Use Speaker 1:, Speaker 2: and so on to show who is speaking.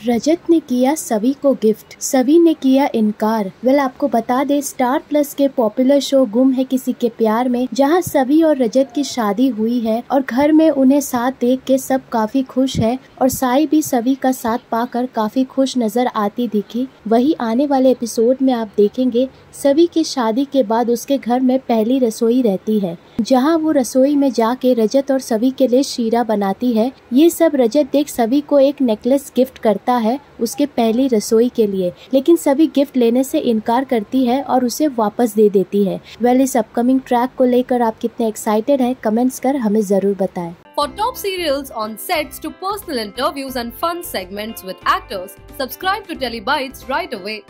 Speaker 1: रजत ने किया सभी को गिफ्ट। सभी ने किया इनकार। वेल, आपको बता दे, स्टार प्लस के पॉपुलर शो गुम है किसी के प्यार में, जहाँ सभी और रजत की शादी हुई है और घर में उन्हें साथ देख के सब काफ़ी खुश है और साई भी सभी का साथ पाकर काफ़ी खुश नज़र आती दिखी। वही आने वाले एपिसोड में आप देखेंगे, सभी की शादी के बाद उसके घर में पहली रसोई रहती है, जहाँ वो रसोई में जाके रजत और सभी के लिए शीरा बनाती है। ये सब रजत देख सभी को एक नेकलेस गिफ्ट करता करता है उसके पहली रसोई के लिए। लेकिन सभी गिफ्ट लेने से इनकार करती है और उसे वापस दे देती है। वेल well, इस अपकमिंग ट्रैक को लेकर आप कितने एक्साइटेड हैं कमेंट्स कर हमें ज़रूर बताएँ।
Speaker 2: For top serial on sets to personal interviews and fun segment with actors subscribe to Telly right away